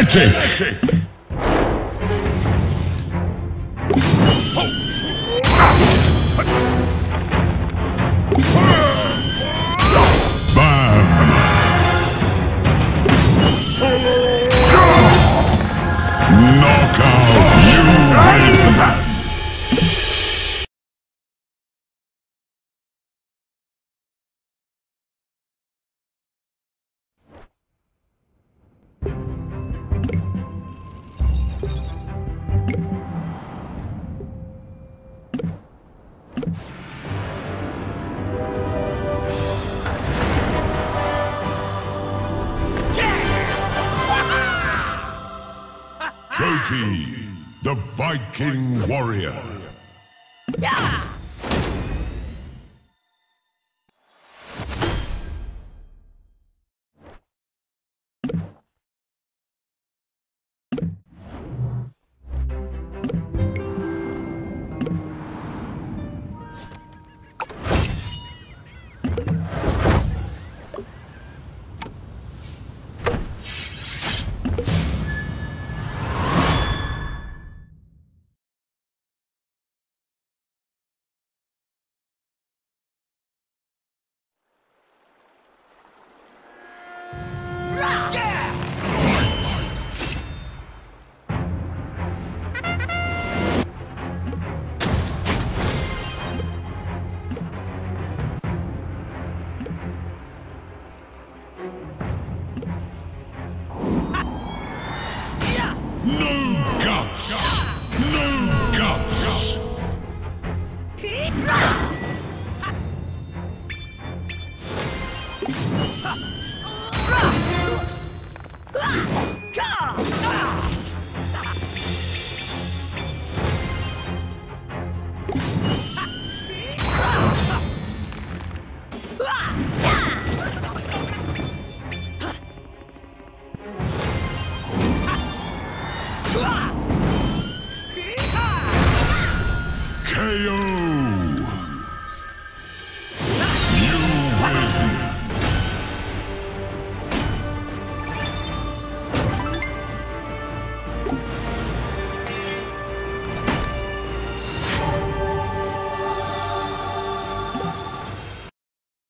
Pathetic! Knockout! Toki, the Viking warrior. No guts! No guts! Hey, yo.